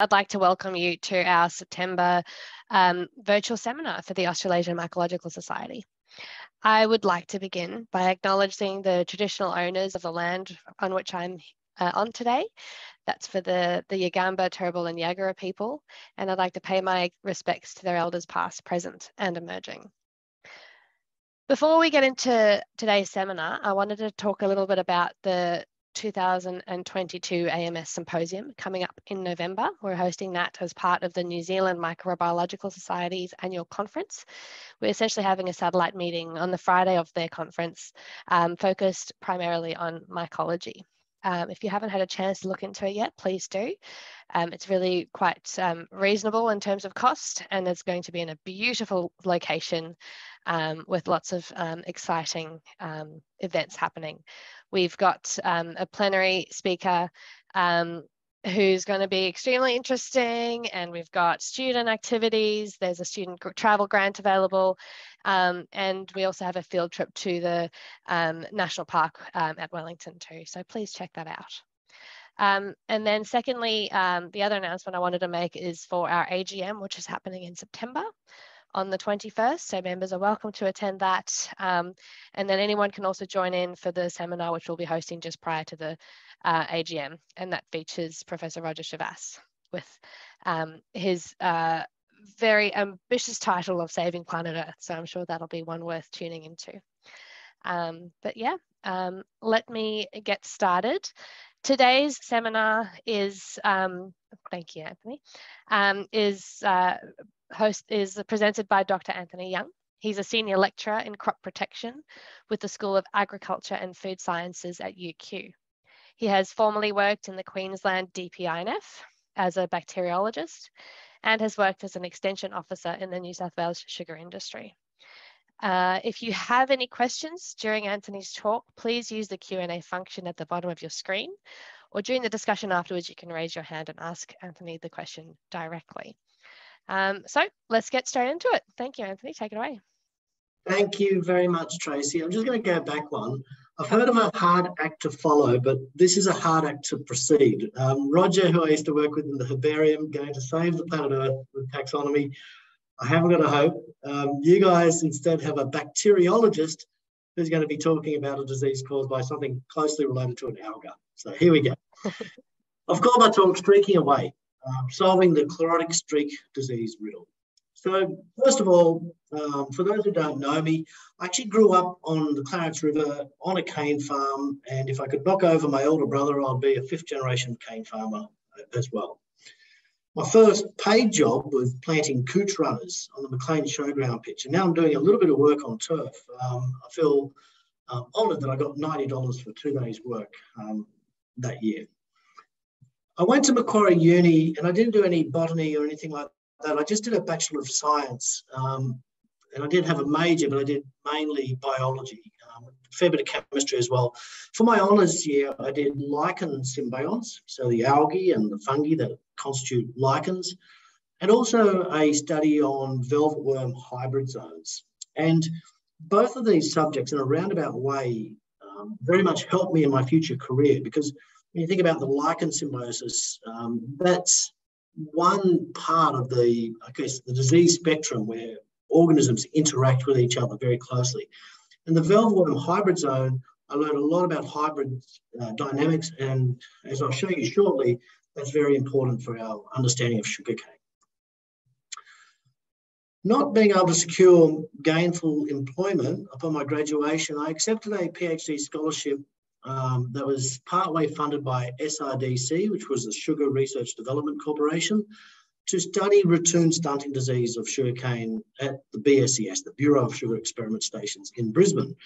I'd like to welcome you to our September um, virtual seminar for the Australasian Mycological Society. I would like to begin by acknowledging the traditional owners of the land on which I'm uh, on today. That's for the, the Yugambeh, Turrbal and Yagara people. And I'd like to pay my respects to their elders past, present and emerging. Before we get into today's seminar, I wanted to talk a little bit about the 2022 AMS Symposium coming up in November. We're hosting that as part of the New Zealand Microbiological Society's annual conference. We're essentially having a satellite meeting on the Friday of their conference um, focused primarily on mycology. Um, if you haven't had a chance to look into it yet, please do. Um, it's really quite um, reasonable in terms of cost, and it's going to be in a beautiful location um, with lots of um, exciting um, events happening. We've got a plenary speaker who's going to be extremely interesting. And we've got student activities. There's a student travel grant available. Um, and we also have a field trip to the um, National Park um, at Wellington too. So please check that out. Um, and then secondly, um, the other announcement I wanted to make is for our AGM, which is happening in September on the 21st. So members are welcome to attend that. Um, and then anyone can also join in for the seminar, which we'll be hosting just prior to the uh, AGM. And that features Professor Roger Shivas with um, his uh, very ambitious title of Saving Planet Earth. So I'm sure that'll be one worth tuning into. Um, but yeah, um, let me get started. Today's seminar is, um, thank you, Anthony, um, is uh, host is presented by Dr. Anthony Young. He's a senior lecturer in crop protection with the School of Agriculture and Food Sciences at UQ. He has formerly worked in the Queensland DPINF as a bacteriologist and has worked as an extension officer in the New South Wales sugar industry. Uh, if you have any questions during Anthony's talk, please use the Q&A function at the bottom of your screen, or during the discussion afterwards, you can raise your hand and ask Anthony the question directly. Um, so let's get straight into it. Thank you, Anthony. Take it away. Thank you very much, Tracy. I'm just going to go back one. I've heard of a hard act to follow, but this is a hard act to proceed. Um, Roger, who I used to work with in the herbarium, going to save the planet Earth with taxonomy. I haven't got a hope. Um, you guys instead have a bacteriologist who's going to be talking about a disease caused by something closely related to an alga. So here we go. I've called my talk Streaking Away um, solving the chlorotic streak disease riddle. So first of all, um, for those who don't know me, I actually grew up on the Clarence River on a cane farm. And if I could knock over my older brother, I'd be a fifth generation cane farmer as well. My first paid job was planting cooch runners on the Maclean Showground pitch. And now I'm doing a little bit of work on turf. Um, I feel um, honoured that I got $90 for two days' work um, that year. I went to Macquarie Uni and I didn't do any botany or anything like that. I just did a Bachelor of Science. Um, and I did have a major, but I did mainly biology, um, a fair bit of chemistry as well. For my honours year, I did lichen symbionts, so the algae and the fungi that constitute lichens, and also a study on velvet worm hybrid zones. And both of these subjects, in a roundabout way, um, very much helped me in my future career because when you think about the lichen symbiosis, um, that's one part of the, I guess, the disease spectrum where organisms interact with each other very closely. In the velvet hybrid zone, I learned a lot about hybrid uh, dynamics, and as I'll show you shortly, that's very important for our understanding of sugarcane. Not being able to secure gainful employment upon my graduation, I accepted a PhD scholarship um, that was partway funded by SRDC, which was the Sugar Research Development Corporation, to study ratoon stunting disease of sugarcane at the BSES, the Bureau of Sugar Experiment Stations in Brisbane.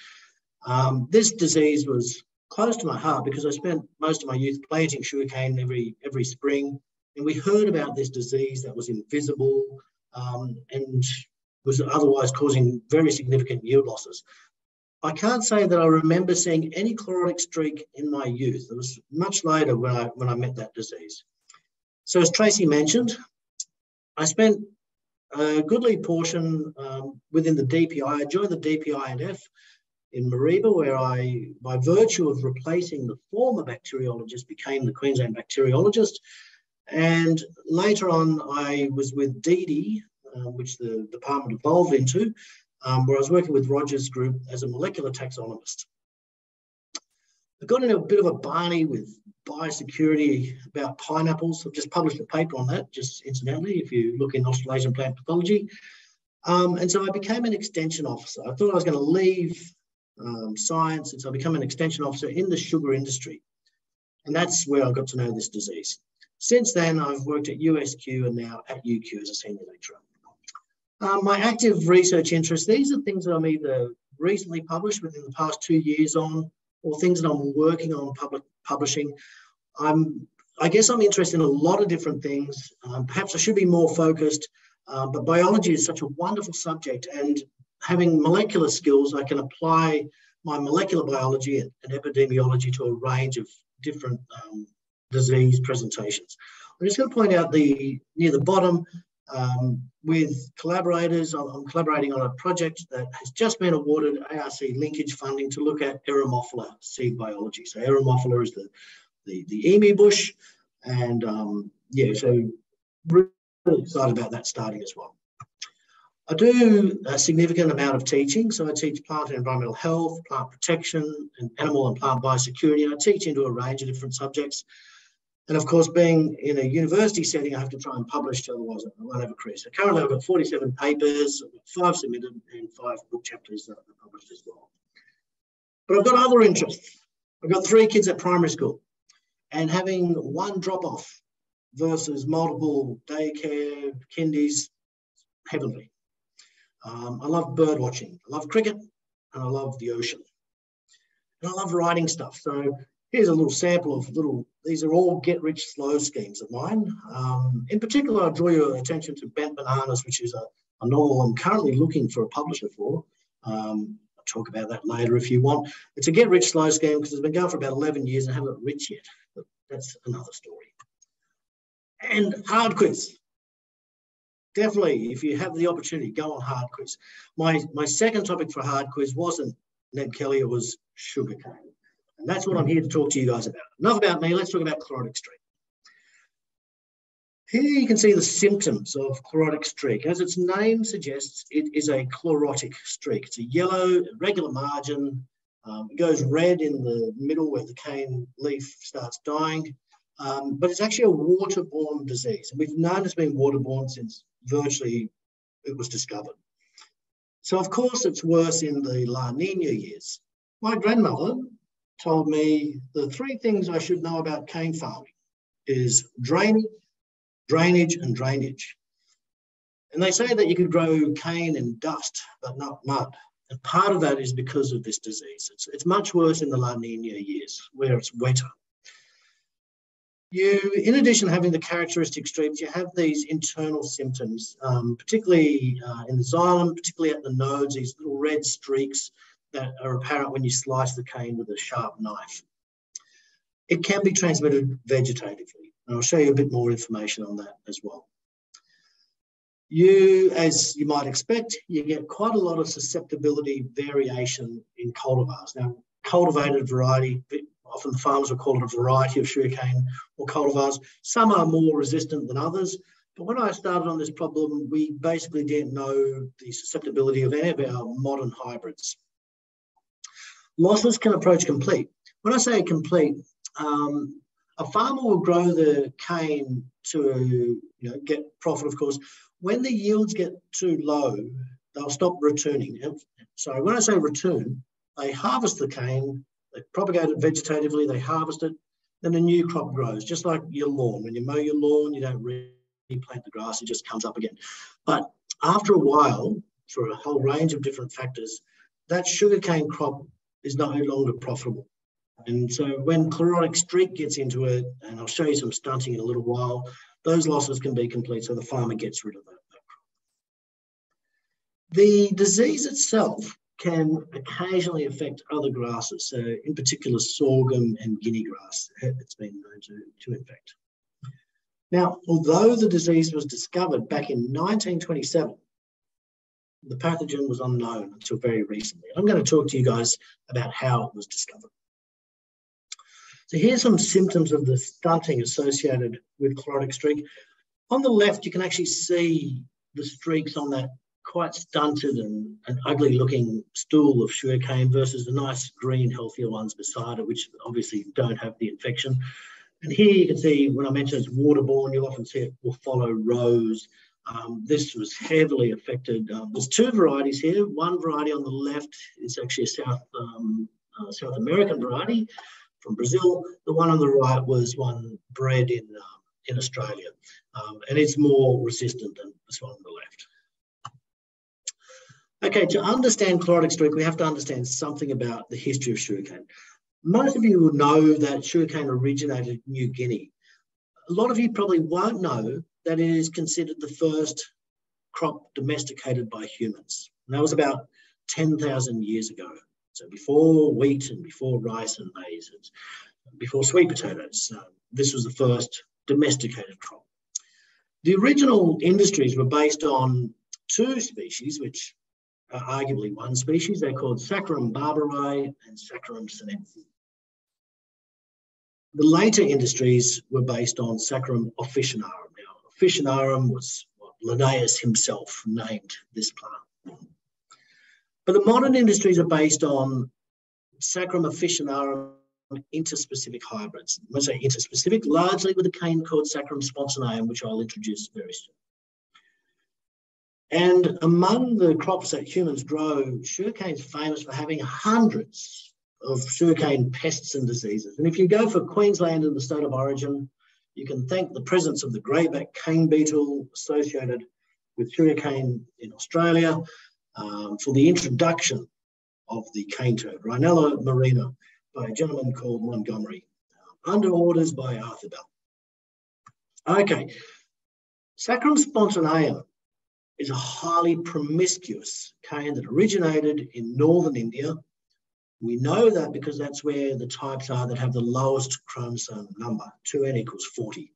Um, this disease was close to my heart because I spent most of my youth planting sugarcane every every spring, and we heard about this disease that was invisible um, and was otherwise causing very significant yield losses. I can't say that I remember seeing any chlorotic streak in my youth. It was much later when I, when I met that disease. So as Tracy mentioned, I spent a goodly portion um, within the DPI. I joined the DPINF in Mareeba, where I, by virtue of replacing the former bacteriologist, became the Queensland bacteriologist. And later on, I was with DD, uh, which the department evolved into, um, where I was working with Roger's group as a molecular taxonomist. I got into a bit of a barney with biosecurity about pineapples. I've just published a paper on that, just incidentally, if you look in Australasian plant pathology. Um, and so I became an extension officer. I thought I was going to leave um, science, and so I became an extension officer in the sugar industry. And that's where I got to know this disease. Since then, I've worked at USQ and now at UQ as a senior lecturer. Um, my active research interests, these are things that I'm either recently published within the past two years on, or things that I'm working on public publishing. I'm, I guess I'm interested in a lot of different things. Um, perhaps I should be more focused, um, but biology is such a wonderful subject and having molecular skills, I can apply my molecular biology and, and epidemiology to a range of different um, disease presentations. I'm just going to point out the near the bottom um, with collaborators. I'm, I'm, collaborating on a project that has just been awarded ARC linkage funding to look at Eremophila seed biology. So Eremophila is the, the, the emu bush. And um, yeah, so really excited about that starting as well. I do a significant amount of teaching. So I teach plant and environmental health, plant protection, and animal and plant biosecurity. And I teach into a range of different subjects. And of course, being in a university setting, I have to try and publish, otherwise I won't have a career. So currently I've got 47 papers, five submitted and five book chapters that are published as well. But I've got other interests. I've got three kids at primary school and having one drop off versus multiple daycare, kindies, heavenly. Um, I love bird watching. I love cricket and I love the ocean. And I love writing stuff. So Here's a little sample of little, these are all get rich slow schemes of mine. Um, in particular, I draw your attention to Bent Bananas, which is a, a novel I'm currently looking for a publisher for. Um, I'll talk about that later if you want. It's a get rich slow scheme because it's been going for about 11 years and I haven't got rich yet, but that's another story. And hard quiz. Definitely, if you have the opportunity, go on hard quiz. My, my second topic for hard quiz wasn't Ned Kelly, it was sugarcane. That's what I'm here to talk to you guys about. Enough about me, let's talk about chlorotic streak. Here you can see the symptoms of chlorotic streak. As its name suggests, it is a chlorotic streak. It's a yellow, irregular margin. Um, it goes red in the middle where the cane leaf starts dying. Um, but it's actually a waterborne disease. And we've known it's been waterborne since virtually it was discovered. So of course it's worse in the La Nina years. My grandmother told me the three things I should know about cane farming is drainage, drainage, and drainage. And they say that you could grow cane in dust, but not mud. And part of that is because of this disease. It's, it's much worse in the La Nina years where it's wetter. You, in addition having the characteristic streaks, you have these internal symptoms, um, particularly uh, in the xylem, particularly at the nodes, these little red streaks that are apparent when you slice the cane with a sharp knife. It can be transmitted vegetatively, and I'll show you a bit more information on that as well. You, as you might expect, you get quite a lot of susceptibility variation in cultivars. Now, cultivated variety, often the farmers will call it a variety of sugarcane or cultivars. Some are more resistant than others, but when I started on this problem, we basically didn't know the susceptibility of any of our modern hybrids losses can approach complete. When I say complete, um, a farmer will grow the cane to you know, get profit, of course. When the yields get too low, they'll stop ratooning. So when I say ratoon, they harvest the cane, they propagate it vegetatively, they harvest it, then a new crop grows, just like your lawn. When you mow your lawn, you don't replant the grass, it just comes up again. But after a while, for a whole range of different factors, that sugarcane crop is no longer profitable. And so when chlorotic streak gets into it, and I'll show you some stunting in a little while, those losses can be complete, so the farmer gets rid of that. The disease itself can occasionally affect other grasses, so in particular sorghum and guinea grass, uh, it's been known to, to infect. Now, although the disease was discovered back in 1927, the pathogen was unknown until very recently. I'm going to talk to you guys about how it was discovered. So here's some symptoms of the stunting associated with chlorotic streak. On the left, you can actually see the streaks on that quite stunted and, and ugly looking stool of sugarcane versus the nice green, healthier ones beside it, which obviously don't have the infection. And here you can see, when I mentioned it's waterborne, you'll often see it will follow rows. Um, this was heavily affected. Um, there's two varieties here. One variety on the left is actually a South, um, uh, South American variety from Brazil. The one on the right was one bred in, uh, in Australia. Um, and it's more resistant than this one on the left. Okay, to understand chlorotic streak, we have to understand something about the history of sugarcane. Most of you will know that sugarcane originated in New Guinea. A lot of you probably won't know that it is considered the first crop domesticated by humans. And that was about 10,000 years ago. So before wheat and before rice and maize and before sweet potatoes, uh, this was the first domesticated crop. The original industries were based on two species, which are arguably one species. They're called Saccharum barberi and Saccharum sinensis. The later industries were based on Saccharum officinarum. Now, officinarum was what Linnaeus himself named this plant. But the modern industries are based on Saccharum officinarum interspecific hybrids. When I say interspecific, largely with a cane called Saccharum spontaneum, which I'll introduce very soon. And among the crops that humans grow, sugarcane is famous for having hundreds of sugarcane pests and diseases. And if you go for Queensland and the state of origin, you can thank the presence of the greyback cane beetle associated with sugarcane in Australia um, for the introduction of the cane toad, Rhinella marina, by a gentleman called Mungomery, uh, under orders by Arthur Bell. Okay, Saccharum spontaneum is a highly promiscuous cane that originated in northern India. We know that because that's where the types are that have the lowest chromosome number, 2n equals 40.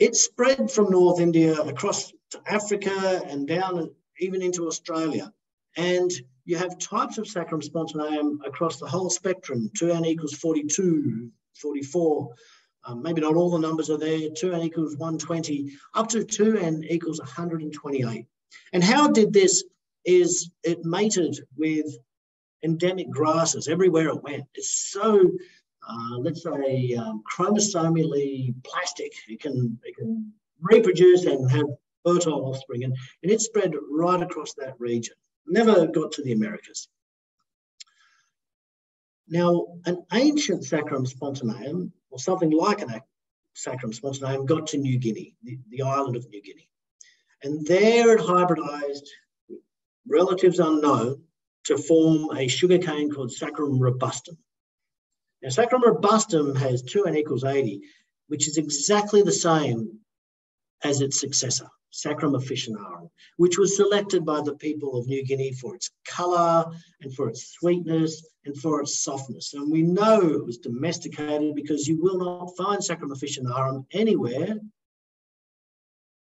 It spread from North India across to Africa and down even into Australia. And you have types of Saccharum spontaneum across the whole spectrum, 2n equals 42, 44, um, maybe not all the numbers are there, 2n equals 120, up to 2n equals 128. And how it did this is it mated with endemic grasses everywhere it went. It's so, uh, let's say, um, chromosomally plastic. It can, it can reproduce and have fertile offspring. And, and it spread right across that region. Never got to the Americas. Now, an ancient Saccharum spontaneum or something like an Saccharum spontaneum got to New Guinea, the, the island of New Guinea. And there it hybridized, relatives unknown, to form a sugarcane called Saccharum robustum. Now, Saccharum robustum has 2n equals 80, which is exactly the same as its successor. Saccharum officinarum, which was selected by the people of New Guinea for its colour and for its sweetness and for its softness. And we know it was domesticated because you will not find Saccharum officinarum anywhere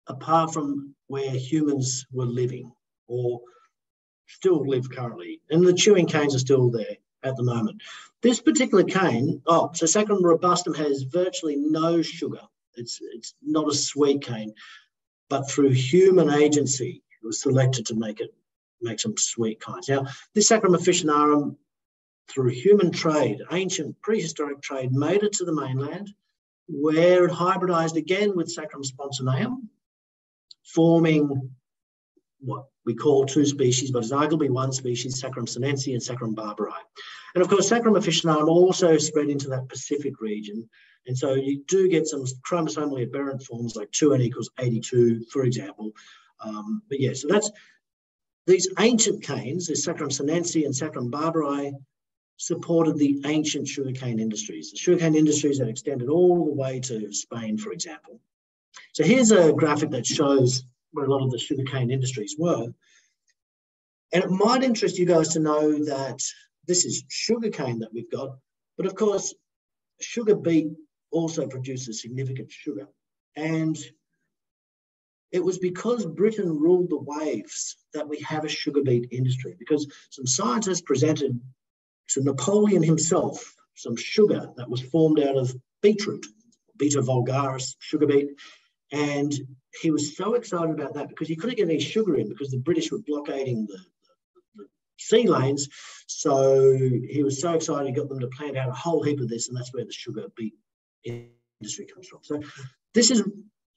apart from where humans were living or still live currently. And the chewing canes are still there at the moment. This particular cane, oh, so Saccharum robustum has virtually no sugar. It's, it's not a sweet cane but through human agency, it was selected to make it make some sweet kinds. Now, this Saccharum officinarum, through human trade, ancient prehistoric trade, made it to the mainland, where it hybridized again with Saccharum spontaneum, forming what we call two species, but it's arguably one species, Saccharum sinensis and Saccharum barberi. And of course, Saccharum officinarum also spread into that Pacific region and so you do get some chromosomally aberrant forms like 2n equals 82, for example. Um, but yeah, so that's these ancient canes, the Saccharum sinensis and Saccharum barberi, supported the ancient sugarcane industries, the sugarcane industries that extended all the way to Spain, for example. So here's a graphic that shows where a lot of the sugarcane industries were. And it might interest you guys to know that this is sugarcane that we've got, but of course, sugar beet also produces significant sugar. And it was because Britain ruled the waves that we have a sugar beet industry, because some scientists presented to Napoleon himself some sugar that was formed out of beetroot, Beta vulgaris, sugar beet. And he was so excited about that because he couldn't get any sugar in because the British were blockading the, the, sea lanes. So he was so excited he got them to plant out a whole heap of this, and that's where the sugar beet industry comes from. So this is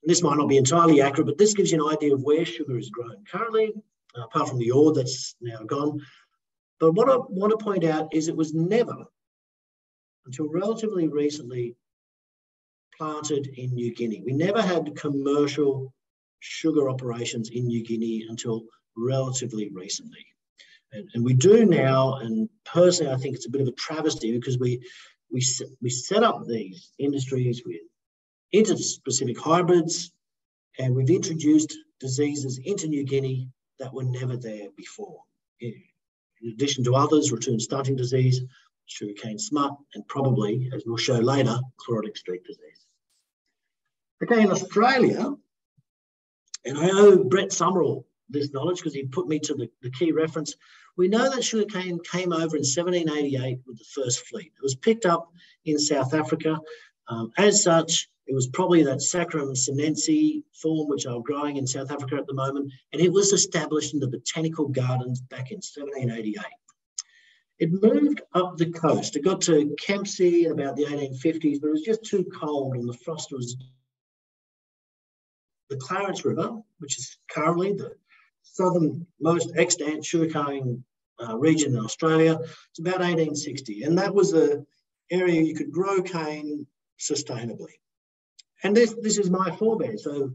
this might not be entirely accurate, but this gives you an idea of where sugar is grown currently, uh, apart from the ore that's now gone. But what I want to point out is it was never, until relatively recently, planted in New Guinea. We never had commercial sugar operations in New Guinea until relatively recently. And, and, we do now, and personally, I think it's a bit of a travesty because we, we, we set up these industries with interspecific hybrids, and we've introduced diseases into New Guinea that were never there before. In addition to others, ratoon stunting disease, sugarcane smut, and probably, as we'll show later, chlorotic streak disease. Okay, in Australia, and I owe Brett Summerell this knowledge because he put me to the, the key reference. We know that sugarcane came over in 1788 with the first fleet. It was picked up in South Africa. Um, as such, it was probably that Saccharum sinense form, which are growing in South Africa at the moment, and it was established in the botanical gardens back in 1788. It moved up the coast. It got to Kempsey in about the 1850s, but it was just too cold and the frost was the Clarence River, which is currently the southernmost extant sugarcane uh, region in Australia. It's about 1860, and that was the area you could grow cane sustainably. And this, this is my forebear. So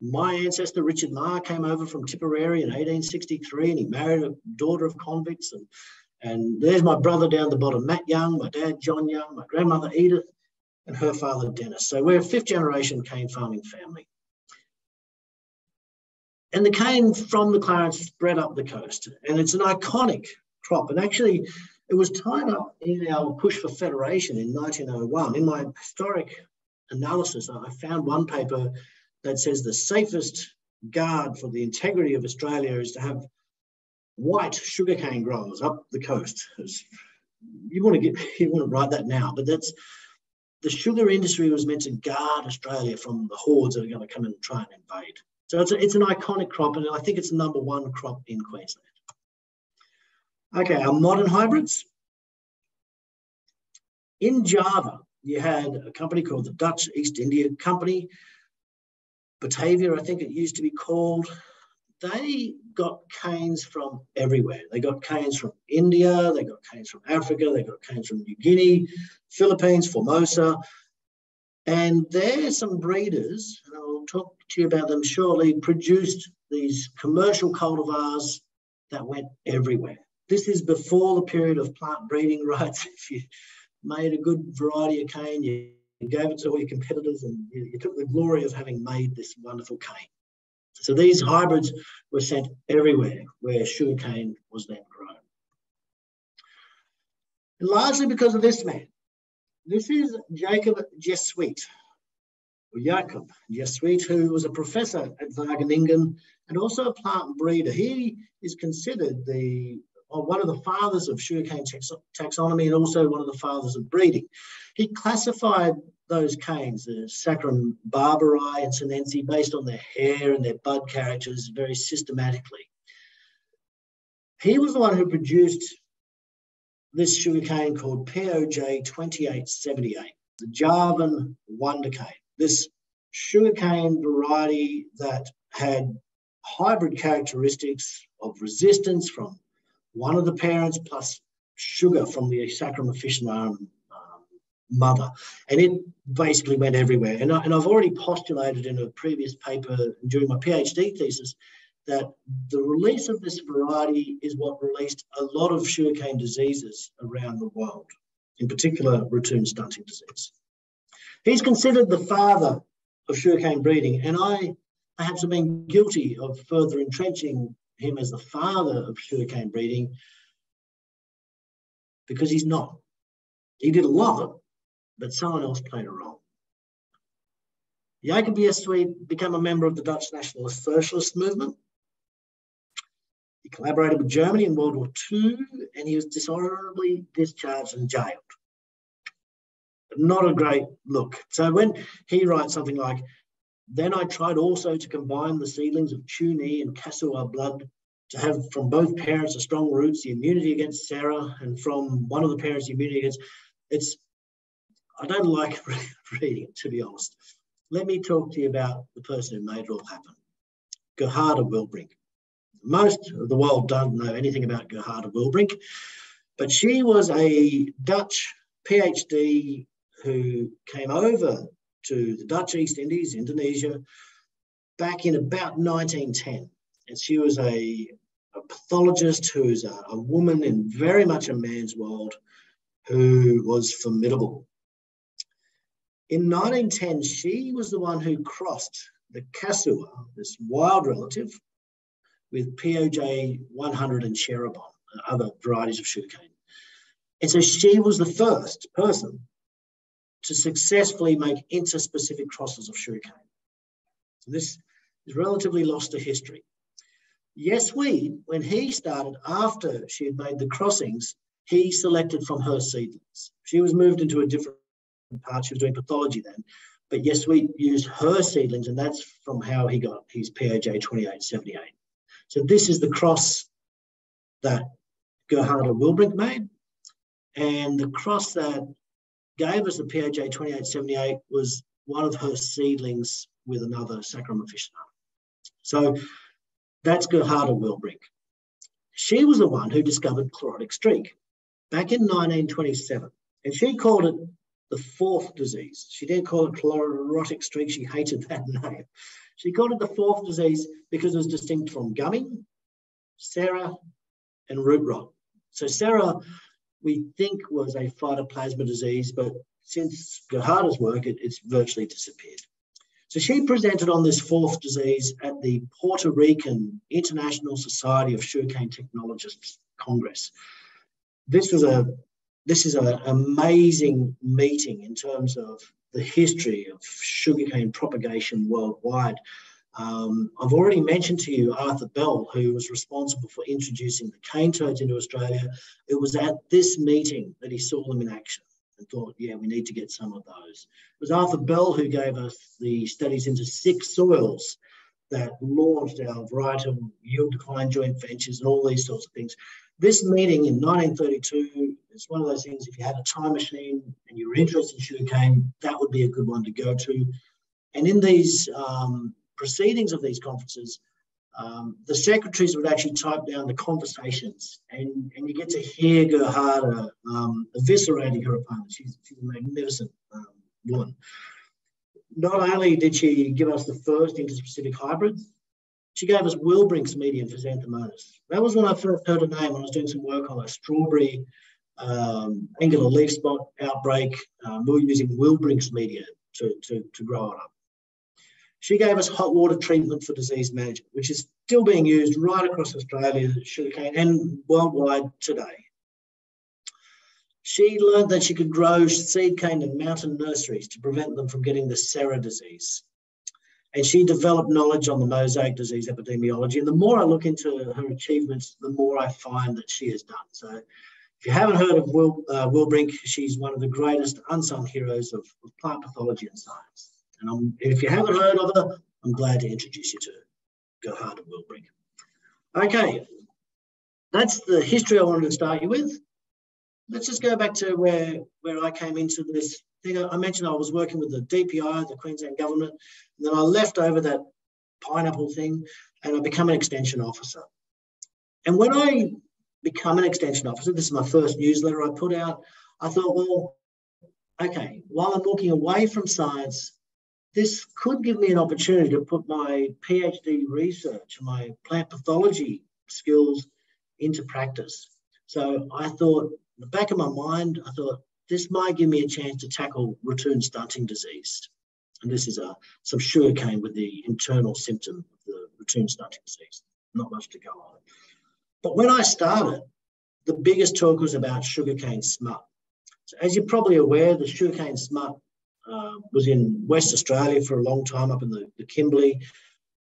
my ancestor, Richard Marr, came over from Tipperary in 1863 and he married a daughter of convicts. And, and there's my brother down the bottom, Matt Young, my dad, John Young, my grandmother, Edith, and her father, Dennis. So we're a fifth generation cane farming family. And the cane from the Clarence spread up the coast. And it's an iconic crop. And actually, it was tied up in our push for federation in 1901. In my historic analysis, I found one paper that says the safest guard for the integrity of Australia is to have white sugarcane growers up the coast. You want to get you want to write that now, but that's the sugar industry was meant to guard Australia from the hordes that are going to come and try and invade. So it's, a, it's an iconic crop, and I think it's the number one crop in Queensland. Okay, our modern hybrids. In Java, you had a company called the Dutch East India Company, Batavia, I think it used to be called. They got canes from everywhere. They got canes from India, they got canes from Africa, they got canes from New Guinea, Philippines, Formosa. And there, some breeders, and I'll talk to you about them shortly, produced these commercial cultivars that went everywhere. This is before the period of plant breeding rights. If you made a good variety of cane, you gave it to all your competitors, and you, took the glory of having made this wonderful cane. So these hybrids were sent everywhere where sugarcane was then grown. And largely because of this man. This is Jacob Jeswiet, or Jacob Jeswiet, who was a professor at Wageningen and also a plant breeder. He is considered the one of the fathers of sugarcane tax taxonomy and also one of the fathers of breeding. He classified those canes, the Saccharum barberi and sinense, based on their hair and their bud characters very systematically. He was the one who produced this sugarcane called POJ 2878, the Javan wonder cane. This sugarcane variety that had hybrid characteristics of resistance from one of the parents plus sugar from the Saccharum officinarum um, mother. And it basically went everywhere. And, I, and I've already postulated in a previous paper during my PhD thesis that the release of this variety is what released a lot of sugarcane diseases around the world, in particular ratoon stunting disease. He's considered the father of sugarcane breeding, and I perhaps have been guilty of further entrenching him as the father of sugarcane breeding because he's not. He did a lot, but someone else played a role. Jacob Jeswiet became a member of the Dutch Nationalist Socialist movement. He collaborated with Germany in World War II and he was dishonorably discharged and jailed. Not a great look. So when he writes something like, then I tried also to combine the seedlings of Chunnee and Kassoer blood to have from both parents the strong roots, the immunity against sereh, and from one of the parents the immunity against. It's I don't like reading it to be honest. Let me talk to you about the person who made it all happen, Gerharda Wilbrink. Most of the world don't know anything about Gerharda Wilbrink, but she was a Dutch PhD who came over to the Dutch East Indies, Indonesia, back in about 1910. And she was a, a pathologist who is a, a woman in very much a man's world who was formidable. In 1910, she was the one who crossed the Kassoer, this wild relative, with POJ 100 and Cheribon, other varieties of sugarcane. And so she was the first person to successfully make interspecific crosses of sugarcane. So this is relatively lost to history. Yes, we, when he started after she had made the crossings, he selected from her seedlings. She was moved into a different part. She was doing pathology then. But yes, we used her seedlings, and that's from how he got his POJ 2878. So this is the cross that Gerharda Wilbrink made. And the cross that gave us the POJ 2878 was one of her seedlings with another Saccharum officinarum. So that's Gerharda Wilbrink. She was the one who discovered chlorotic streak back in 1927. And she called it the fourth disease. She didn't call it chlorotic streak. She hated that name. She called it the fourth disease because it was distinct from gummy, sereh, and root rot. So sereh we think was a phytoplasma disease, but since Gerharda's work, it, it's virtually disappeared. So she presented on this fourth disease at the Puerto Rican International Society of Sugarcane Technologists Congress. This was a this is an amazing meeting in terms of the history of sugarcane propagation worldwide. Um, I've already mentioned to you Arthur Bell, who was responsible for introducing the cane toads into Australia. It was at this meeting that he saw them in action and thought, yeah, we need to get some of those. It was Arthur Bell who gave us the studies into six soils that launched our varietal yield decline joint ventures and all these sorts of things. This meeting in 1932 is one of those things, if you had a time machine and you were interested in sugarcane, that would be a good one to go to. And in these um, proceedings of these conferences, um, the secretaries would actually type down the conversations, and, and you get to hear Gerharda um, eviscerating her opponent. She's, she's a magnificent um, woman. Not only did she give us the first interspecific hybrid, she gave us Wilbrink's medium for Xanthomonas. That was when I first heard her name when I was doing some work on a strawberry um, angular leaf spot outbreak. Um, we were using Wilbrink's media to, to, to grow it up. She gave us hot water treatment for disease management, which is still being used right across Australia, sugarcane, and worldwide today. She learned that she could grow seed cane in mountain nurseries to prevent them from getting the sereh disease. And she developed knowledge on the mosaic disease epidemiology. And the more I look into her achievements, the more I find that she has done. So if you haven't heard of Will, uh, Wilbrink, she's one of the greatest unsung heroes of, of plant pathology and science. And I'm, if you haven't heard of her, I'm glad to introduce you to Gerharda Wilbrink. Okay, that's the history I wanted to start you with. Let's just go back to where, where I came into this thing. I mentioned I was working with the DPI, the Queensland government, and then I left over that pineapple thing and I become an extension officer. And when I become an extension officer, this is my first newsletter I put out, I thought, well, okay, while I'm walking away from science, this could give me an opportunity to put my PhD research, my plant pathology skills into practice. So I thought, in the back of my mind, I thought this might give me a chance to tackle ratoon stunting disease. And this is a, some sugarcane with the internal symptom of the ratoon stunting disease. Not much to go on. But when I started, the biggest talk was about sugarcane smut. So as you're probably aware, the sugarcane smut uh, was in West Australia for a long time up in the, the Kimberley,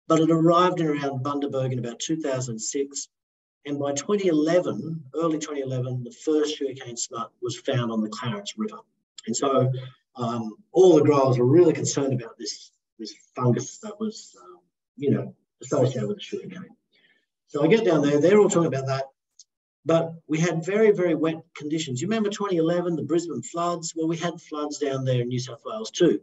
but it arrived in around Bundaberg in about 2006. And by 2011, early 2011, the first sugarcane smut was found on the Clarence River. And so um, all the growers were really concerned about this, this fungus that was, um, you know, associated with the sugar cane. So I get down there, they're all talking about that. But we had very, very wet conditions. You remember 2011, the Brisbane floods? Well, we had floods down there in New South Wales too.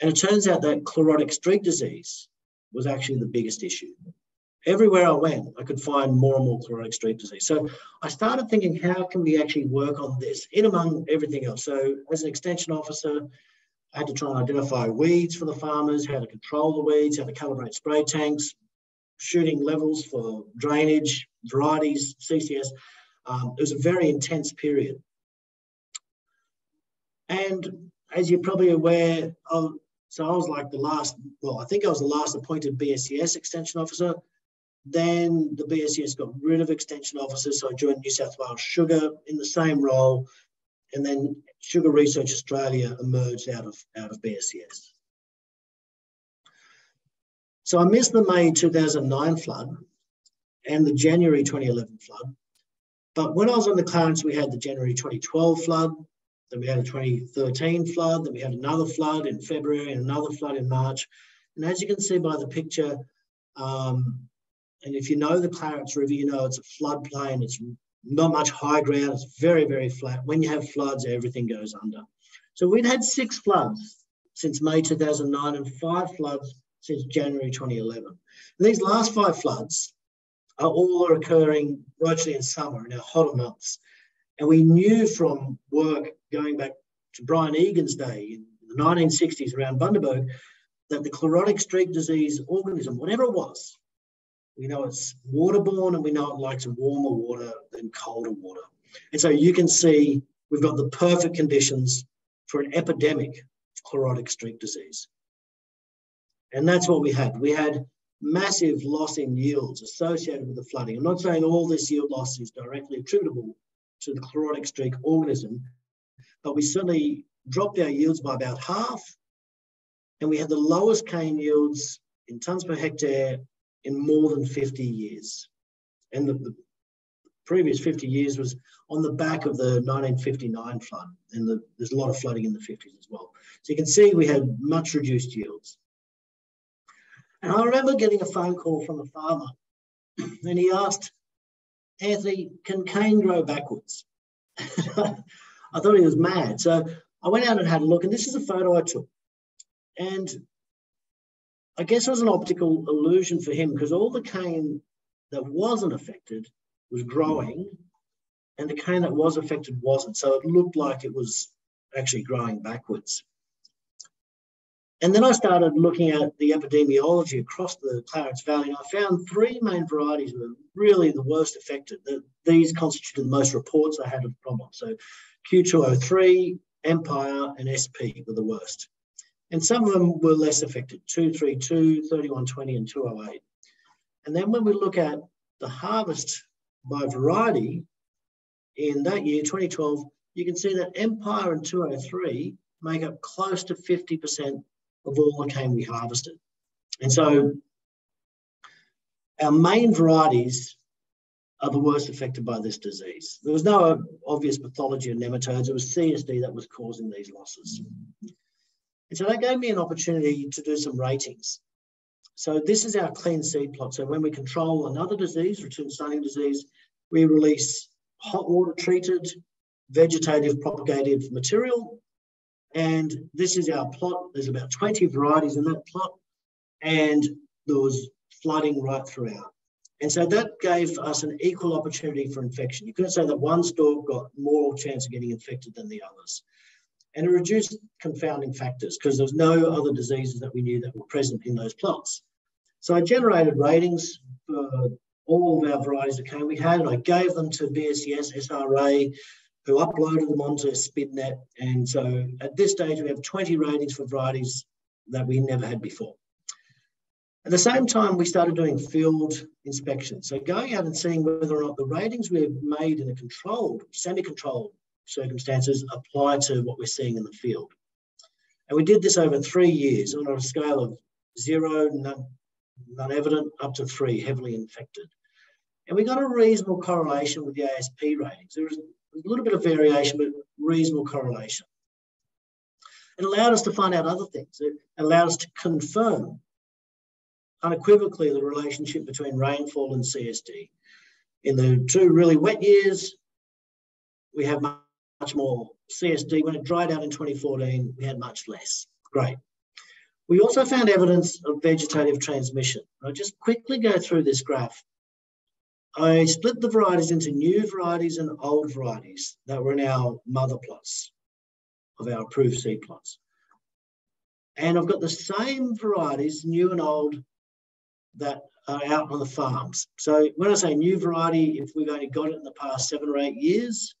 And it turns out that chlorotic streak disease was actually the biggest issue. Everywhere I went, I could find more and more chlorotic streak disease. So I started thinking, how can we actually work on this in among everything else? So as an extension officer, I had to try and identify weeds for the farmers, how to control the weeds, how to calibrate spray tanks, shooting levels for drainage, varieties, CCS. Um, it was a very intense period. And as you're probably aware, of, so I was like the last, well, I think I was the last appointed BSES extension officer. Then the BSES got rid of extension officers, so I joined New South Wales Sugar in the same role. And then Sugar Research Australia emerged out of, out of BSES. So I missed the May 2009 flood and the January 2011 flood. But when I was on the Clarence, we had the January 2012 flood, then we had a 2013 flood, then we had another flood in February and another flood in March. And as you can see by the picture, um, and if you know the Clarence River, you know it's a floodplain, it's not much high ground, it's very, very flat. When you have floods, everything goes under. So we'd had six floods since May 2009 and five floods since January 2011. And these last five floods are all occurring virtually in summer, in our hotter months. And we knew from work going back to Brian Egan's day in the 1960s around Bundaberg that the chlorotic streak disease organism, whatever it was, we know it's waterborne and we know it likes warmer water than colder water. And so you can see we've got the perfect conditions for an epidemic of chlorotic streak disease. And that's what we had. We had massive loss in yields associated with the flooding. I'm not saying all this yield loss is directly attributable to the chlorotic streak organism, but we certainly dropped our yields by about half. And we had the lowest cane yields in tonnes per hectare in more than 50 years. And the, the previous 50 years was on the back of the 1959 flood. And the, there's a lot of flooding in the 50s as well. So you can see we had much reduced yields. And I remember getting a phone call from a farmer and he asked, Anthony, can cane grow backwards? I thought he was mad. So I went out and had a look, and this is a photo I took. And I guess it was an optical illusion for him because all the cane that wasn't affected was growing, and the cane that was affected wasn't. So it looked like it was actually growing backwards. And then I started looking at the epidemiology across the Clarence Valley, and I found three main varieties were really the worst affected. these constituted the most reports I had of problems. So Q203, Empire, and SP were the worst. And some of them were less affected, 232, 3120, and 208. And then when we look at the harvest by variety in that year, 2012, you can see that Empire and 203 make up close to 50% of all the cane we harvested. And so our main varieties are the worst affected by this disease. There was no obvious pathology of nematodes. It was CSD that was causing these losses. And so that gave me an opportunity to do some ratings. So this is our clean seed plot. So when we control another disease, ratoon stunting disease, we release hot water treated vegetative propagative material and this is our plot. There's about 20 varieties in that plot. And there was flooding right throughout. And so that gave us an equal opportunity for infection. You couldn't say that one stalk got more chance of getting infected than the others. And it reduced confounding factors because there was no other diseases that we knew that were present in those plots. So I generated ratings for all of our varieties that came we had, and I gave them to BSES, SRA, who uploaded them onto SPIDNet. And so at this stage, we have 20 ratings for varieties that we never had before. At the same time, we started doing field inspections. So going out and seeing whether or not the ratings we've made in a controlled, semi-controlled circumstances apply to what we're seeing in the field. And we did this over three years on a scale of zero, none, none evident, up to three, heavily infected. And we got a reasonable correlation with the ASP ratings. There was a little bit of variation, but reasonable correlation. It allowed us to find out other things. It allowed us to confirm unequivocally the relationship between rainfall and CSD. In the two really wet years, we have much more CSD. When it dried out in 2014, we had much less. Great. We also found evidence of vegetative transmission. I'll just quickly go through this graph. I split the varieties into new varieties and old varieties that were in our mother plots of our approved seed plots. And I've got the same varieties, new and old, that are out on the farms. So when I say new variety, if we've only got it in the past seven or eight years,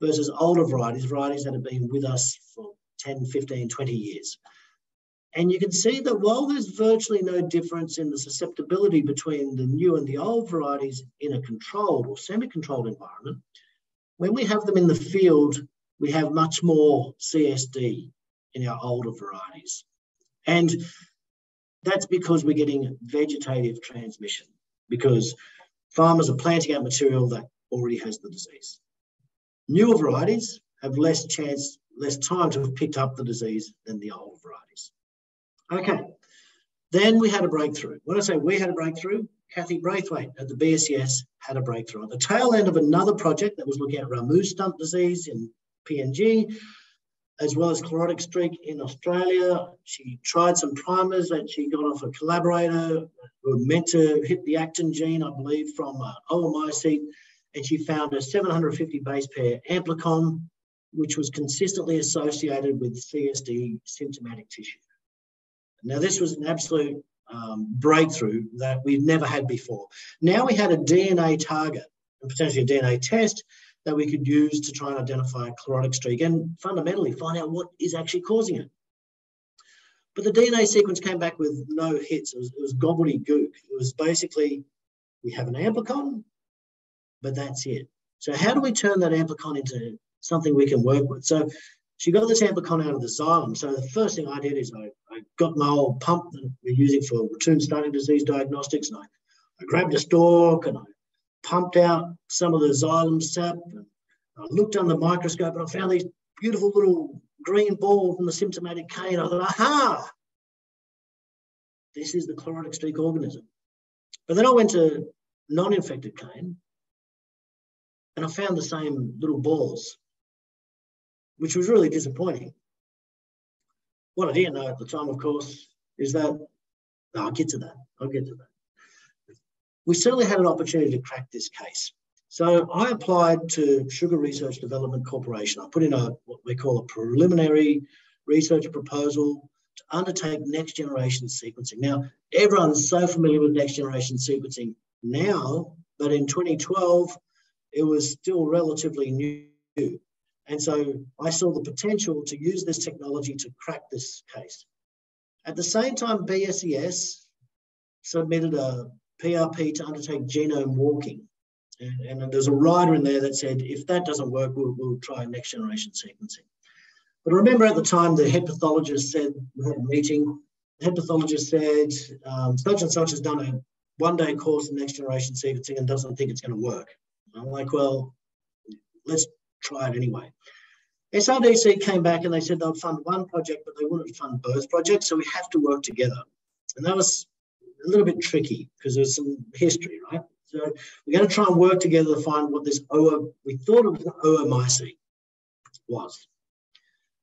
versus older varieties, varieties that have been with us for 10, 15, 20 years. And you can see that while there's virtually no difference in the susceptibility between the new and the old varieties in a controlled or semi-controlled environment, when we have them in the field, we have much more CSD in our older varieties. And that's because we're getting vegetative transmission, because farmers are planting out material that already has the disease. Newer varieties have less chance, less time to have picked up the disease than the older varieties. Okay, then we had a breakthrough. When I say we had a breakthrough, Kathy Braithwaite at the BSES had a breakthrough. At the tail end of another project that was looking at Ramu stunt disease in PNG, as well as chlorotic streak in Australia. She tried some primers that she got off a collaborator who were meant to hit the actin gene, I believe, from uh, oomycete, and she found a 750 base pair amplicon, which was consistently associated with CSD symptomatic tissue. Now, this was an absolute um, breakthrough that we've never had before. Now we had a DNA target and potentially a DNA test that we could use to try and identify a chlorotic streak and fundamentally find out what is actually causing it. But the DNA sequence came back with no hits. It was, it was gobbledygook. It was basically, we have an amplicon, but that's it. So how do we turn that amplicon into something we can work with? So she got this amplicon out of the xylem. So the first thing I did is I, I got my old pump that we're using for ratoon stunting disease diagnostics, and I, I grabbed a stalk and I pumped out some of the xylem sap. And I looked under the microscope and I found these beautiful little green balls from the symptomatic cane. I thought, aha, this is the chlorotic streak organism. But then I went to non-infected cane and I found the same little balls, which was really disappointing. What I didn't know at the time, of course, is that, no, I'll get to that, I'll get to that we certainly had an opportunity to crack this case. So I applied to Sugar Research Development Corporation. I put in a what we call a preliminary research proposal to undertake next generation sequencing. Now, everyone's so familiar with next generation sequencing now, but in 2012, it was still relatively new. And so I saw the potential to use this technology to crack this case. At the same time, BSES submitted a PRP to undertake genome walking. And, and, there's a rider in there that said, if that doesn't work, we'll, we'll try next generation sequencing. But remember at the time, the head pathologist said, we had a meeting, the head pathologist said, um, such and such has done a one day course in next generation sequencing and doesn't think it's going to work. I'm like, well, let's try it anyway. SRDC came back and they said they'd fund one project, but they wouldn't fund both projects. So we have to work together. And that was a little bit tricky because there's some history, right? So we're going to try and work together to find what this OA, we thought it was an oomycete was.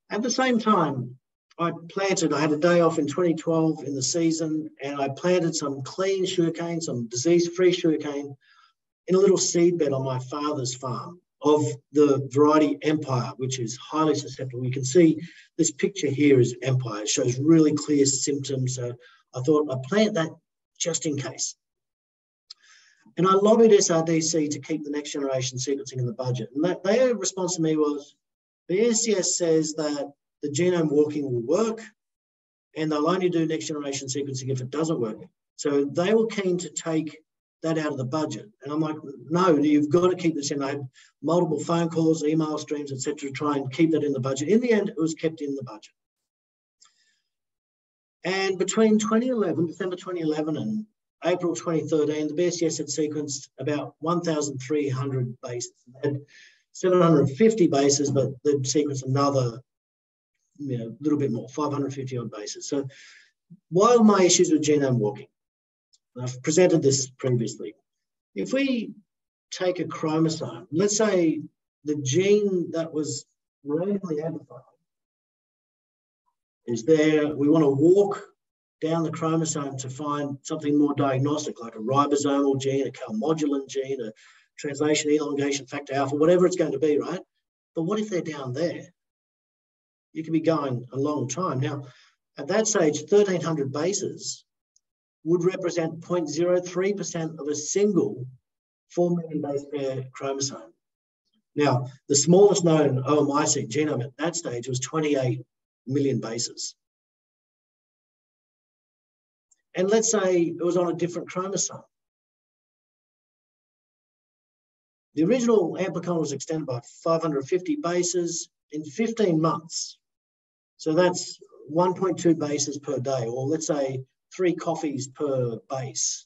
At the same time, I planted, I had a day off in 2012 in the season, and I planted some clean sugarcane, some disease-free sugarcane in a little seed bed on my father's farm of the variety Empire, which is highly susceptible. You can see this picture here is Empire. It shows really clear symptoms. So I thought I'd plant that just in case. And I lobbied SRDC to keep the next generation sequencing in the budget. And that, their response to me was, the SCS says that the genome walking will work and they'll only do next generation sequencing if it doesn't work. So they were keen to take that out of the budget. And I'm like, no, you've got to keep this in. I had multiple phone calls, email streams, etc., to try and keep that in the budget. In the end, it was kept in the budget. And between 2011, December 2011 and April 2013, the BSES had sequenced about 1,300 bases. They had 750 bases, but they'd sequenced another you know, a little bit more, 550 odd bases. So why are my issues with genome walking? I've presented this previously. If we take a chromosome, let's say the gene that was randomly amplified is there, we want to walk down the chromosome to find something more diagnostic, like a ribosomal gene, a calmodulin gene, a translation elongation factor alpha, whatever it's going to be, right? But what if they're down there? You could be going a long time. Now, at that stage, 1,300 bases would represent 0.03% of a single 4 million base pair chromosome. Now, the smallest known oomycete genome at that stage was 28 million bases. And let's say it was on a different chromosome. The original amplicon was extended by 550 bases in 15 months. So that's 1.2 bases per day, or let's say three coffees per base.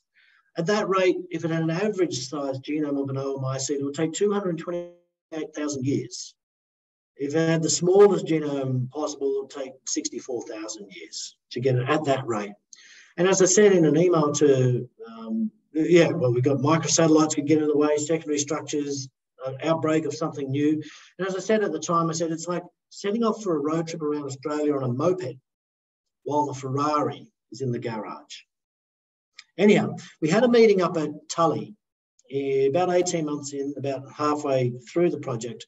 At that rate, if it had an average size genome of an oomycete, it would take 228,000 years. If it had the smallest genome possible, it would take 64,000 years to get it at that rate. And as I said in an email to, um, yeah, well, we've got microsatellites could get in the way, secondary structures, an outbreak of something new. And as I said at the time, I said it's like setting off for a road trip around Australia on a moped while the Ferrari is in the garage. Anyhow, we had a meeting up at Tully eh, about 18 months in, about halfway through the project.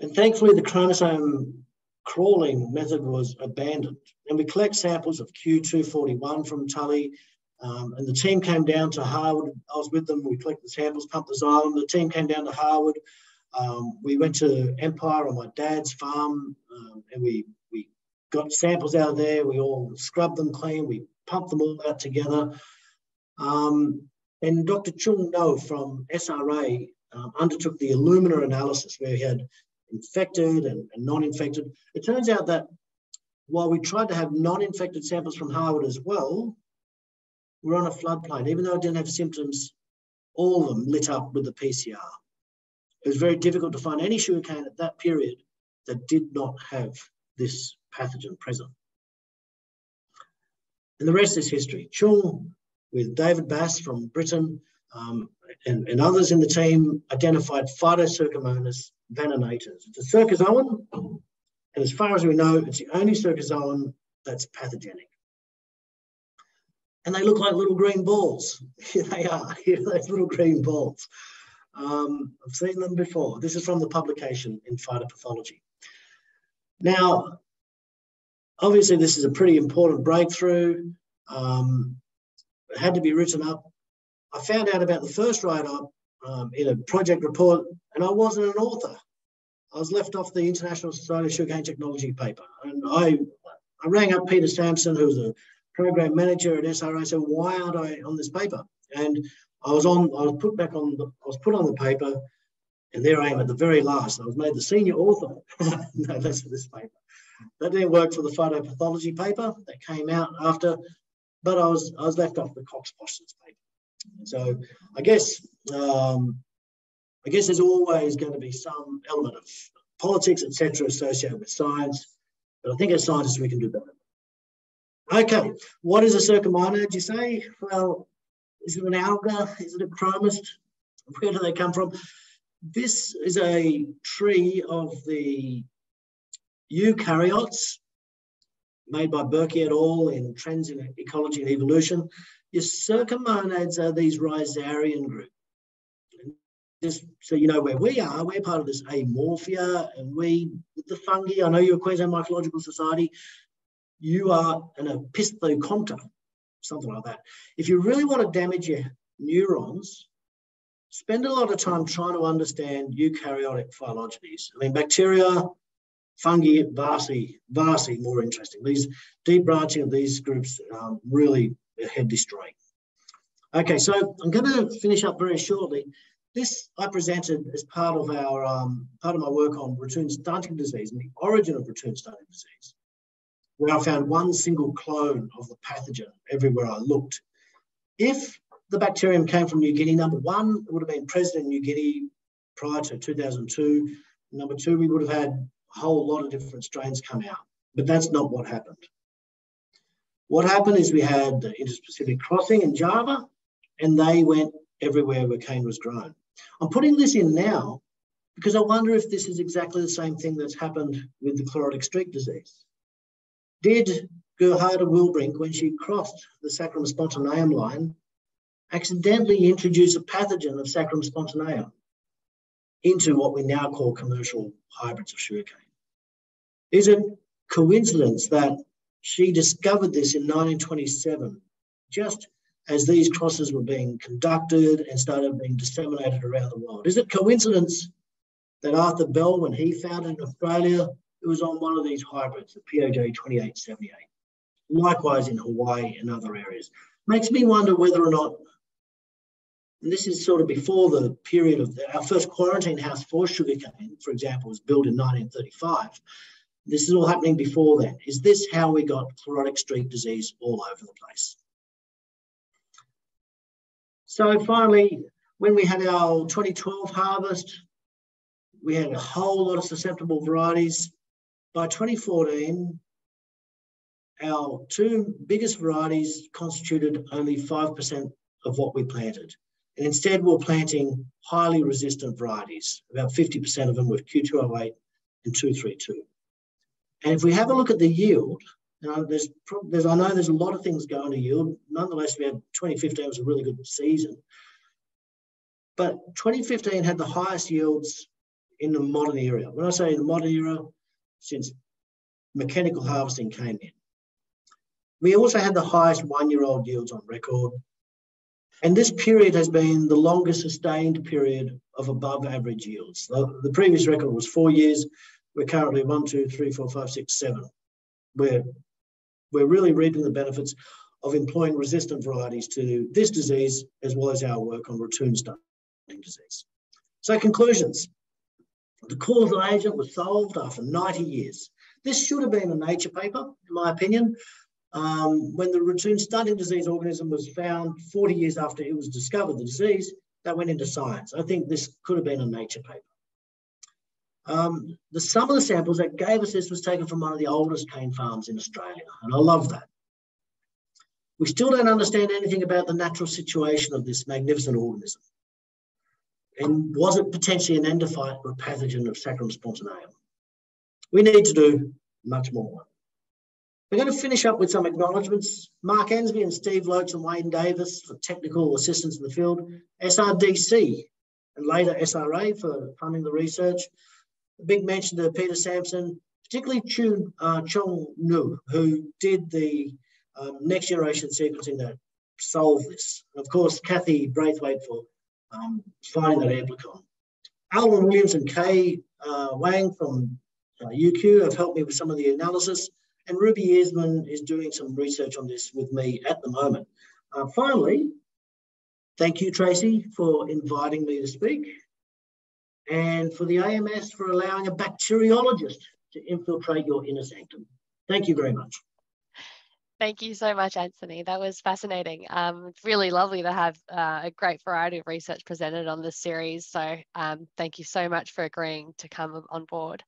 And thankfully, the chromosome crawling method was abandoned. And we collect samples of Q241 from Tully. Um, and the team came down to Harwood. I was with them. We collected the samples, pumped the xylem. The team came down to Harwood. Um, we went to Empire on my dad's farm um, and we, we got samples out of there. We all scrubbed them clean. We pumped them all out together. Um, and Dr. Chuong Ngo from SRA um, undertook the Illumina analysis where he had infected and, and non-infected. It turns out that while we tried to have non-infected samples from Harwood as well, we're on a floodplain. Even though it didn't have symptoms, all of them lit up with the PCR. It was very difficult to find any sugarcane at that period that did not have this pathogen present. And the rest is history. Chuong, with David Bass from Britain um, and, and, others in the team, identified Phytocercomonas venanatans. It's a cercozoan, and as far as we know, it's the only cercozoan that's pathogenic. And they look like little green balls. Here they are, here are those little green balls. Um, I've seen them before. This is from the publication in Phytopathology. Now, obviously, this is a pretty important breakthrough. Um, it had to be written up. I found out about the first write-up um, in a project report, and I wasn't an author. I was left off the International Society of Sugarcane Technology paper. And I, I rang up Peter Sampson, who was a program manager at SRA, I said, why aren't I on this paper? And I was on, I was put back on, the, I was put on the paper, and there I am at the very last. I was made the senior author. no, that's for this paper. That didn't work for the phytopathology paper that came out after, but I was I was left off the Cox Posters paper. So I guess um, I guess there's always going to be some element of politics, etc., associated with science. But I think as scientists we can do better. Okay, what is a cercomonad, you say? Well, is it an alga? Is it a chromist? Where do they come from? This is a tree of the eukaryotes made by Burki et al. in Trends in Ecology and Evolution. Your cercomonads are these rhizarian group. Just so you know where we are, we're part of this Amorphea, and we, the fungi, I know you're a Queensland Mycological Society, you are an opisthokonta something like that. If you really want to damage your neurons, spend a lot of time trying to understand eukaryotic phylogenies. I mean, bacteria, fungi, vastly, vastly more interesting. These deep branching of these groups um, really head destroying. Okay, so I'm going to finish up very shortly. This I presented as part of our um, part of my work on ratoon stunting disease and the origin of ratoon stunting disease where I found one single clone of the pathogen everywhere I looked. If the bacterium came from New Guinea, number one, it would have been present in New Guinea prior to 2002. Number two, we would have had whole lot of different strains come out. But that's not what happened. What happened is we had the interspecific crossing in Java, and they went everywhere where cane was grown. I'm putting this in now because I wonder if this is exactly the same thing that's happened with the chlorotic streak disease. Did Gerharda Wilbrink, when she crossed the Saccharum spontaneum line, accidentally introduce a pathogen of Saccharum spontaneum into what we now call commercial hybrids of sugarcane? Is it coincidence that she discovered this in 1927, just as these crosses were being conducted and started being disseminated around the world? Is it coincidence that Arthur Bell, when he found it in Australia, it was on one of these hybrids, the POJ 2878? Likewise in Hawaii and other areas. Makes me wonder whether or not, and this is sort of before the period of the, our first quarantine house for sugarcane, for example, was built in 1935. This is all happening before then. Is this how we got chlorotic streak disease all over the place? So finally, when we had our 2012 harvest, we had a whole lot of susceptible varieties. By 2014, our two biggest varieties constituted only 5% of what we planted. And instead, we're planting highly resistant varieties. About 50% of them with Q208 and 232. And if we have a look at the yield, there's, there's, I know there's a lot of things going to yield. Nonetheless, we had 2015 was a really good season. But 2015 had the highest yields in the modern era. When I say the modern era, since mechanical harvesting came in. We also had the highest one-year-old yields on record. And this period has been the longest sustained period of above average yields. The, the previous record was four years. We're currently one, two, three, four, five, six, seven. We're, we're really reaping the benefits of employing resistant varieties to this disease, as well as our work on ratoon stunting disease. So conclusions. The causal agent was solved after 90 years. This should have been a Nature paper, in my opinion. Um, when the ratoon stunting disease organism was found 40 years after it was discovered, the disease, that went into science. I think this could have been a Nature paper. Um, the some of the samples that gave us this was taken from one of the oldest cane farms in Australia, and I love that. We still don't understand anything about the natural situation of this magnificent organism. And was it potentially an endophyte or a pathogen of Saccharum spontaneum? We need to do much more. We're going to finish up with some acknowledgements. Mark Ensby and Steve Loach and Wayne Davis for technical assistance in the field, SRDC and later SRA for funding the research, big mention to Peter Sampson, particularly Chu uh, Chuong Ngo, who did the um, next generation sequencing that solved this. And of course, Kathy Braithwaite for um, finding that amplicon. Alwyn Williams and Kay uh, Wang from uh, UQ have helped me with some of the analysis, and Ruby Earsman is doing some research on this with me at the moment. Uh, finally, thank you, Tracy, for inviting me to speak and for the AMS for allowing a bacteriologist to infiltrate your inner sanctum. Thank you very much. Thank you so much, Anthony. That was fascinating. Um, it's really lovely to have uh, a great variety of research presented on this series. So um, thank you so much for agreeing to come on board.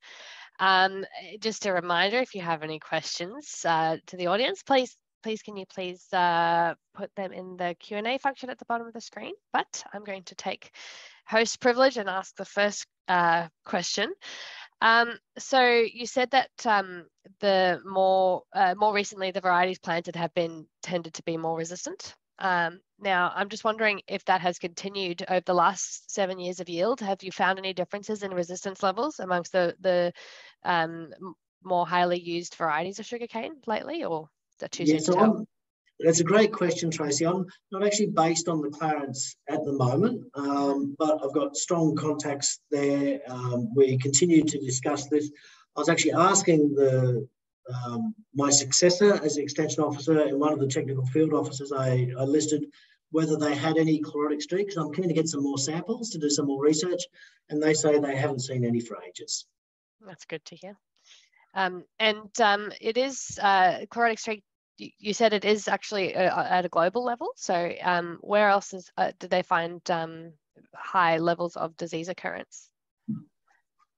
Um, just a reminder, if you have any questions uh, to the audience, please please can you please uh, put them in the Q&A function at the bottom of the screen. But I'm going to take host privilege and ask the first uh, question. Um, so you said that um, the more uh, more recently the varieties planted have been tended to be more resistant. Um, now I'm just wondering if that has continued over the last seven years of yield. Have you found any differences in resistance levels amongst the the um, more highly used varieties of sugarcane lately, or is that too yeah, soon to tell? That's a great question, Tracy. I'm not actually based on the Clarence at the moment, um, but I've got strong contacts there. Um, we continue to discuss this. I was actually asking the um, my successor as extension officer and one of the technical field officers I, I listed whether they had any chlorotic streaks. I'm keen to get some more samples to do some more research, and they say they haven't seen any for ages. That's good to hear. Um, and um, it is uh, chlorotic streak you said it is actually uh, at a global level. So um, where else is, uh, did they find um, high levels of disease occurrence?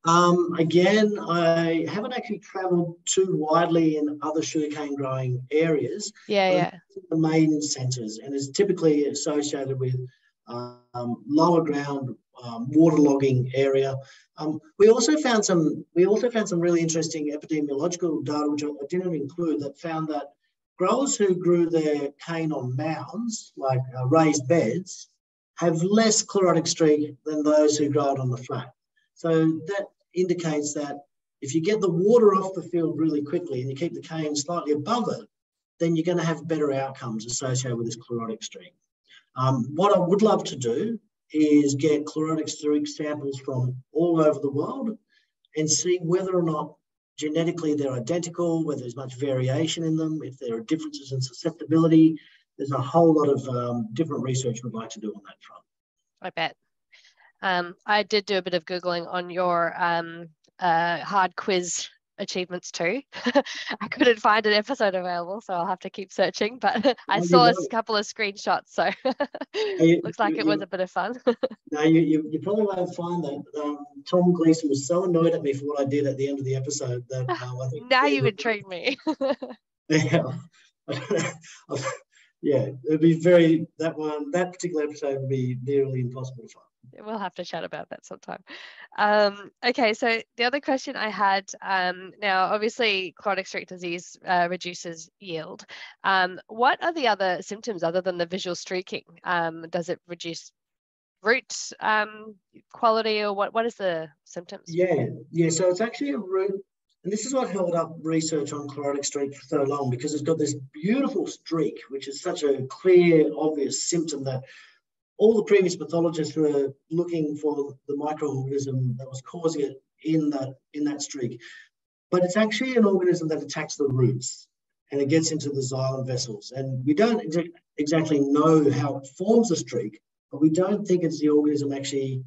Um, again, I haven't actually travelled too widely in other sugarcane growing areas. Yeah, yeah. The main centres, and it's typically associated with um, lower ground um, waterlogging area. Um, we also found some. We also found some really interesting epidemiological data, which I didn't include, that found that growers who grew their cane on mounds, like uh, raised beds, have less chlorotic streak than those who grow it on the flat. So that indicates that if you get the water off the field really quickly and you keep the cane slightly above it, then you're going to have better outcomes associated with this chlorotic streak. Um, what I would love to do is get chlorotic streak samples from all over the world and see whether or not genetically they're identical, whether there's much variation in them, if there are differences in susceptibility. There's a whole lot of um, different research we'd like to do on that front. I bet. Um, I did do a bit of Googling on your um, uh, hard quiz achievements too. I couldn't find an episode available, so I'll have to keep searching. But I saw a couple of screenshots, so you, looks like you, it was a bit of fun. no, you, you, you, probably won't find that. Um, Tom Gleeson was so annoyed at me for what I did at the end of the episode that uh, I think now you've intrigued me. yeah. yeah, it'd be very that one that particular episode would be nearly impossible to find. We'll have to chat about that sometime. Um, okay, so the other question I had um, now, obviously, chlorotic streak disease uh, reduces yield. Um, what are the other symptoms other than the visual streaking? Um, does it reduce root um, quality, or what? What is the symptoms? Yeah, yeah. So it's actually a root and this is what held up research on chlorotic streak for so long because it's got this beautiful streak, which is such a clear, obvious symptom that all the previous pathologists were looking for the microorganism that was causing it in that in that streak. But it's actually an organism that attacks the roots and it gets into the xylem vessels. And we don't ex exactly know how it forms the streak, but we don't think it's the organism actually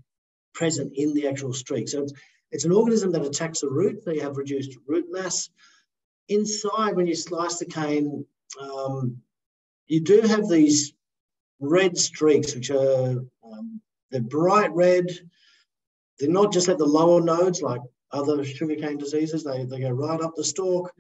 present in the actual streak. So it's, it's an organism that attacks the root. They have reduced root mass. Inside, when you slice the cane, um, you do have these red streaks, which are um, they're bright red. They're not just at the lower nodes like other sugarcane diseases. They, they go right up the stalk.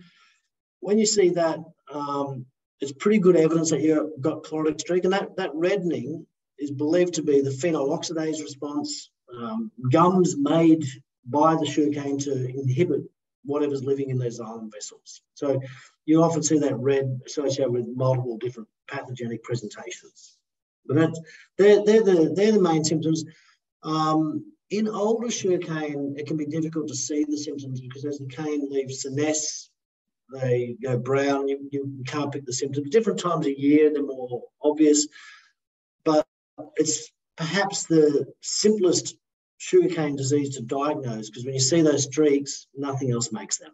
When you see that, um, it's pretty good evidence that you've got chlorotic streak. And that, that reddening is believed to be the phenol oxidase response, um, gums made by the sugarcane to inhibit whatever's living in those xylem vessels. So you often see that red associated with multiple different pathogenic presentations. But that's, they're, they're, the, they're the main symptoms. Um, in older sugarcane, it can be difficult to see the symptoms because as the cane leaves nest, they go brown. You, you can't pick the symptoms. Different times of year, they're more obvious. But it's perhaps the simplest sugarcane disease to diagnose because when you see those streaks, nothing else makes them.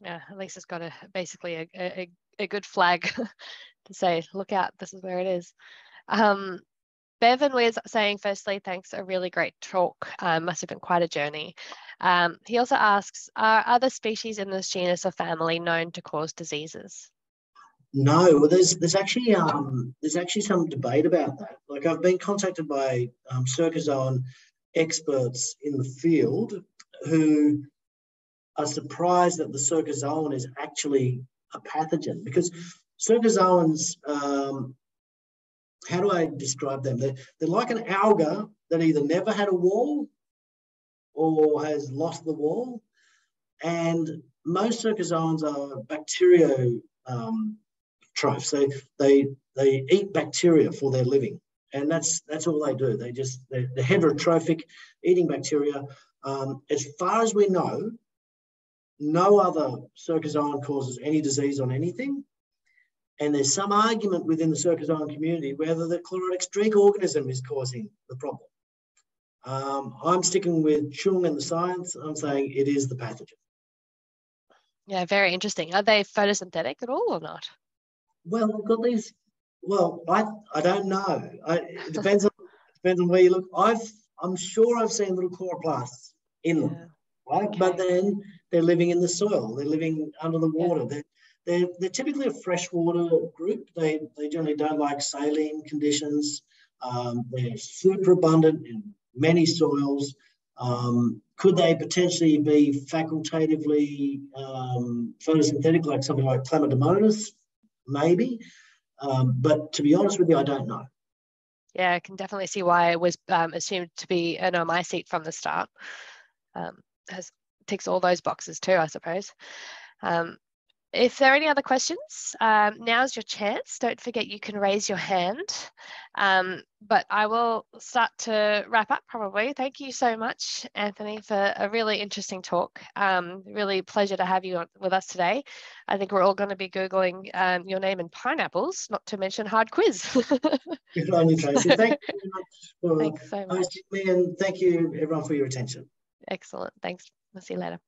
Yeah, at least it's got a basically a, a, a good flag to say, look out, this is where it is. Um, Bevan was saying, firstly, thanks, a really great talk. Um, must have been quite a journey. Um, he also asks, are other species in this genus or family known to cause diseases? No, well, there's there's actually um, there's actually some debate about that. Like I've been contacted by um, experts in the field who are surprised that the cercozoan is actually a pathogen because cercozoans um, how do I describe them? They're, they're like an alga that either never had a wall or has lost the wall. And most cercozoans are bacterio um, trophs. They, they, they eat bacteria for their living. And that's, that's all they do. They just, they're, they're heterotrophic, eating bacteria. Um, as far as we know, no other cercozoan causes any disease on anything. And there's some argument within the cercozoan community whether the chlorotic streak organism is causing the problem. Um, I'm sticking with Chuong and the science. I'm saying it is the pathogen. Yeah, very interesting. Are they photosynthetic at all or not? Well, we've got these. Well, I I don't know. I, it depends on depends on where you look. I've I'm sure I've seen little chloroplasts in them, yeah. right? Okay. But then they're living in the soil. They're living under the water. Yeah. They're they're, they're typically a freshwater group. They, they generally don't like saline conditions. Um, they're super abundant in many soils. Um, could they potentially be facultatively um, photosynthetic, like something like Chlamydomonas? Maybe. Um, but to be honest with you, I don't know. Yeah, I can definitely see why it was um, assumed to be an oomycete from the start. Um, has ticks all those boxes too, I suppose. Um, if there are any other questions, um, now's your chance. Don't forget you can raise your hand. Um, but I will start to wrap up probably. Thank you so much, Anthony, for a really interesting talk. Um, really pleasure to have you on, with us today. I think we're all going to be Googling um, your name and pineapples, not to mention hard quiz. Good on you, Tracy. Thank you very much for so much. hosting me and thank you everyone for your attention. Excellent. Thanks. I'll see you later.